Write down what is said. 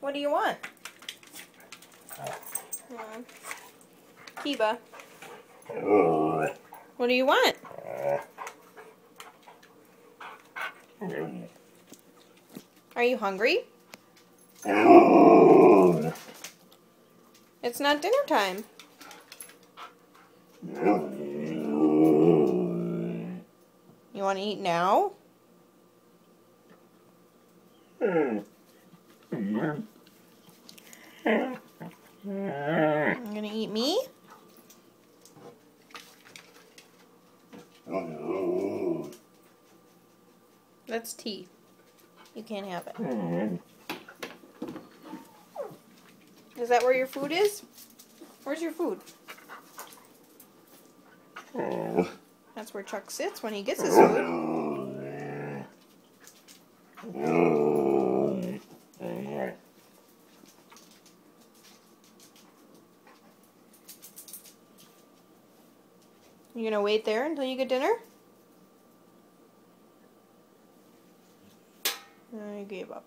What do you want? Hmm. Kiba, what do you want? Are you hungry? It's not dinner time. You want to eat now? You gonna eat me? Oh, That's tea. You can't have it. Is that where your food is? Where's your food? Oh. That's where Chuck sits when he gets oh, his food. You gonna wait there until you get dinner? I gave up.